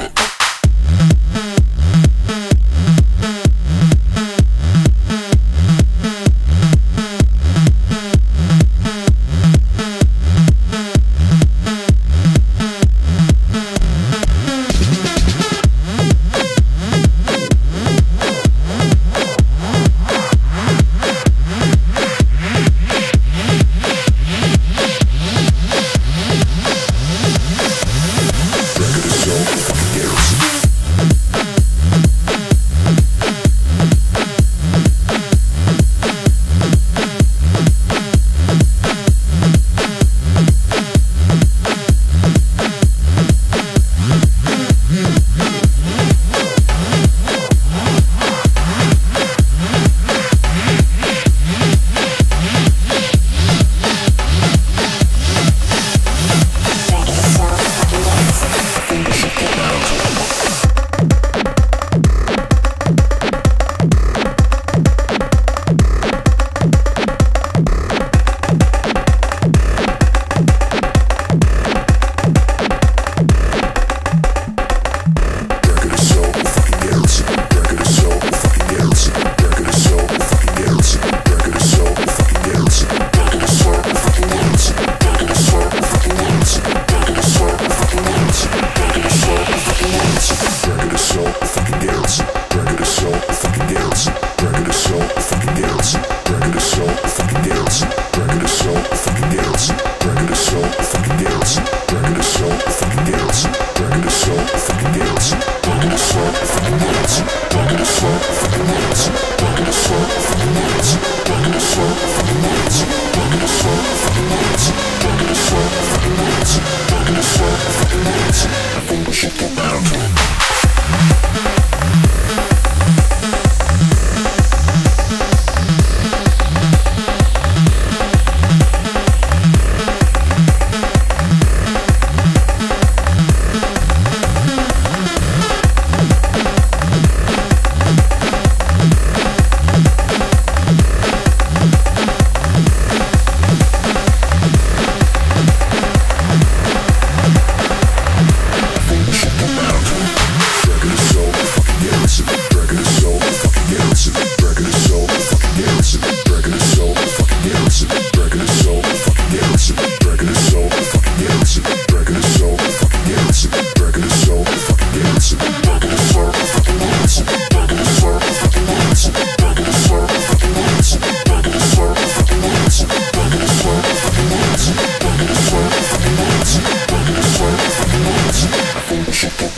it. Shake. Shut the